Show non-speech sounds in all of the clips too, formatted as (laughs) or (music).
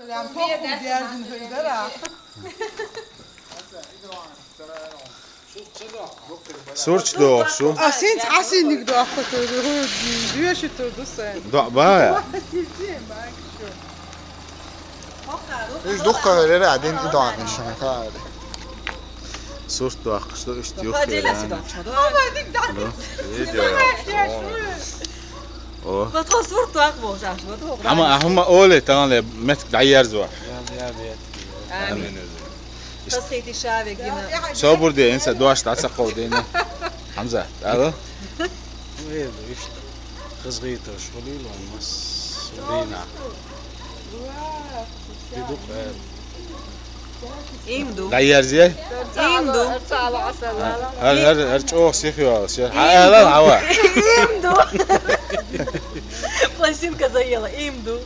(laughs) Ben tokum derdin höydara. سرچ دو آخشو آسین تحسین دیگه دو آخو تو دو دویش تو دو سن دو بایا Üç dok kadar edin idare etmişim kadar. Sus da akışta üç yok diyor. Ama dik dik. Ne diyor ya? O. Va tasvir tuaq bo'shashmadu. Ama ahma öyle tamam le met dayar zor. Amin. Tasxiti shavek gina. Sabır diye insan doğaş da açık oldu yine. (laughs) Hamza, alo. Öyle işte. Kız gıytır şulil olmaz. Surina. Biduk el. Imdu. Dayar ziye. Imdu. Her her her çok seviyor. Şey, ha lan hava. Imdu. Пластинка заела. Имду.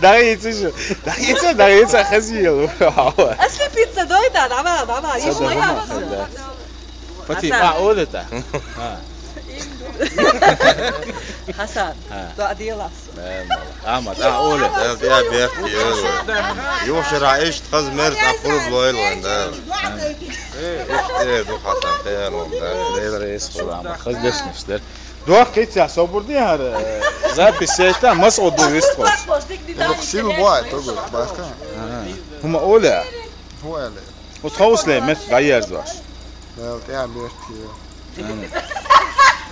Дагыйцы же. Дагыйцы, дагыйцы хазил. Хава. Asli pizza doyda, dama, dama. Sada Yishma huma. yapsın. Да. Пати, Hasan. а вот это. Ha. Hasan. Ha. Doa diyelas. Ahmet, ha öyle. يا بيحكي يوش رايش تخز مرت افرض لويل وين ده დო ხასა ფერომ და დერეს ხოლმე ხაზ გესმისდერ დოახ კეცი ასობურდი არ записать და მოსოდო ვისხოს ხსილ მოა თოგო ბახა ხუმა ოლა ოლა ოთხოსლე მე გაიარძვა მე ტიან ვერთიო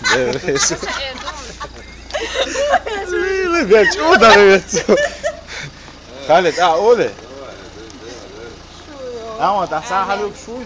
დერეს ზილე ვეჭოდა ვეჭო ხალე და ოლე ამოთა საჰალო შუი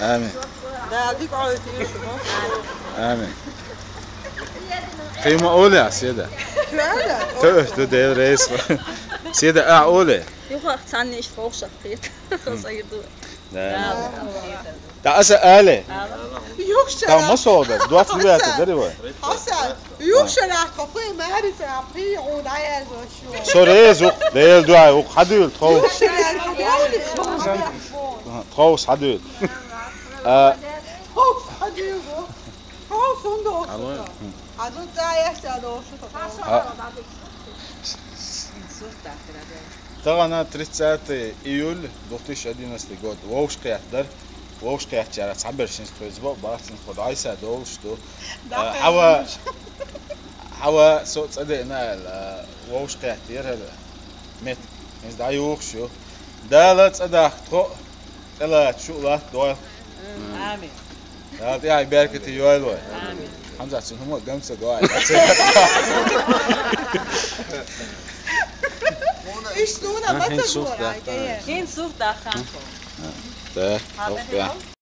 آمين. آمين. قيمة أولى يا سيدة. تقف تدعي الرئيس سيدة أع أولى. يوخ تعني إيش فوق شخصيت خصير دو لا. تا أسا آلة. يوخ شرع تا مصوبة دوا فلوية تدري وي حسن يوخ شرع تقوي معرفة عقية ونعيز وشو سوريز وق ديال دعاء وق حدو يلتخوف يوخ شرع تقوي თხოვს ადვილ. (laughs) აა თხოვს ადვილ. თხოვს უნდა ოშო. ანუ წაიასა და ოშო. тагана 30 июль 2011 год вовшкы атдар вовшкы атчара цабер синсхозбо барсин ход айса дол что хава хава со цадена вовшкы аттер мет мез да юх шо да ла цадах то لا تصدق تخو تلا شو لا دويل Amin. يا يا باركة يويل وي Amin. حمزة شنو هو قمصة دويل İşte ona Ha, batır hiç bu yok da. araya. Hin surta khanko. ده اوف